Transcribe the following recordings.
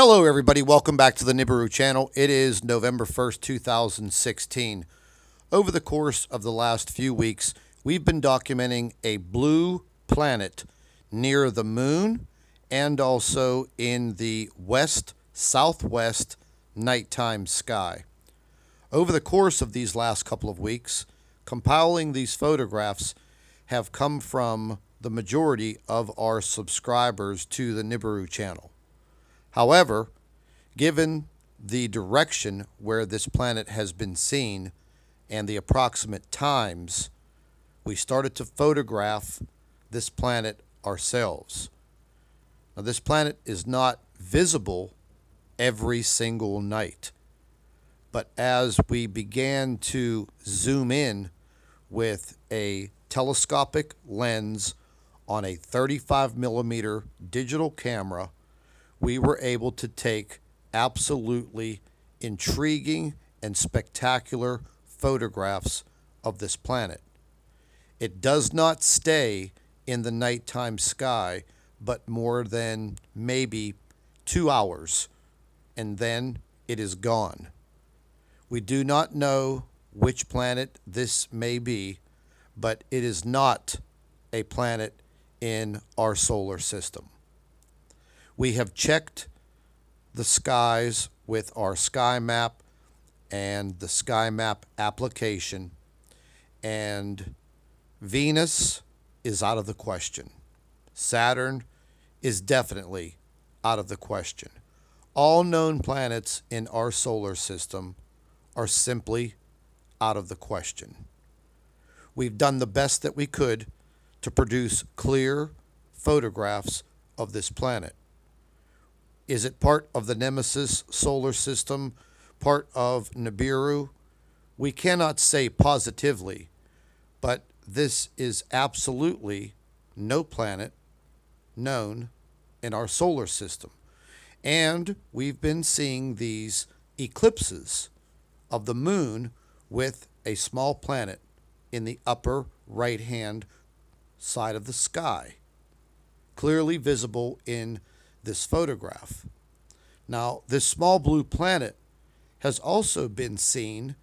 Hello, everybody. Welcome back to the Nibiru channel. It is November 1st, 2016. Over the course of the last few weeks, we've been documenting a blue planet near the moon and also in the west southwest nighttime sky. Over the course of these last couple of weeks, compiling these photographs have come from the majority of our subscribers to the Nibiru channel. However, given the direction where this planet has been seen and the approximate times, we started to photograph this planet ourselves. Now, this planet is not visible every single night, but as we began to zoom in with a telescopic lens on a 35 millimeter digital camera, we were able to take absolutely intriguing and spectacular photographs of this planet. It does not stay in the nighttime sky, but more than maybe two hours, and then it is gone. We do not know which planet this may be, but it is not a planet in our solar system. We have checked the skies with our sky map and the sky map application, and Venus is out of the question. Saturn is definitely out of the question. All known planets in our solar system are simply out of the question. We've done the best that we could to produce clear photographs of this planet. Is it part of the Nemesis solar system, part of Nibiru? We cannot say positively, but this is absolutely no planet known in our solar system. And we've been seeing these eclipses of the moon with a small planet in the upper right hand side of the sky, clearly visible in this photograph. Now, this small blue planet has also been seen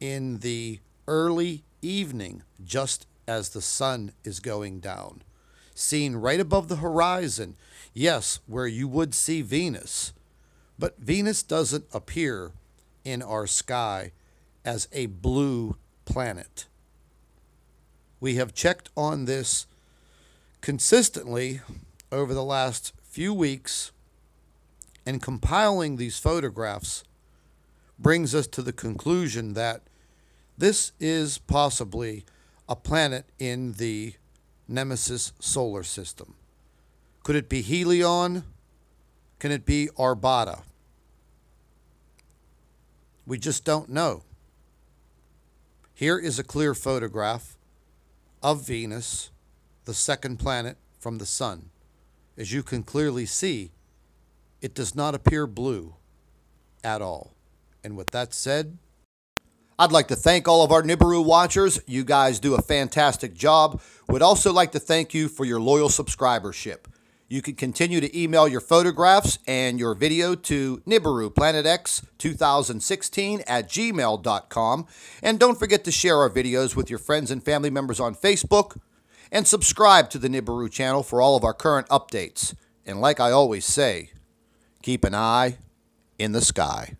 in the early evening, just as the sun is going down. Seen right above the horizon, yes, where you would see Venus. But Venus doesn't appear in our sky as a blue planet. We have checked on this consistently over the last few weeks, and compiling these photographs brings us to the conclusion that this is possibly a planet in the Nemesis solar system. Could it be Helion? Can it be Armada? We just don't know. Here is a clear photograph of Venus, the second planet from the Sun. As you can clearly see, it does not appear blue at all. And with that said, I'd like to thank all of our Nibiru watchers. You guys do a fantastic job. Would also like to thank you for your loyal subscribership. You can continue to email your photographs and your video to NibiruPlanetX2016 at gmail.com. And don't forget to share our videos with your friends and family members on Facebook, and subscribe to the Nibiru channel for all of our current updates. And like I always say, keep an eye in the sky.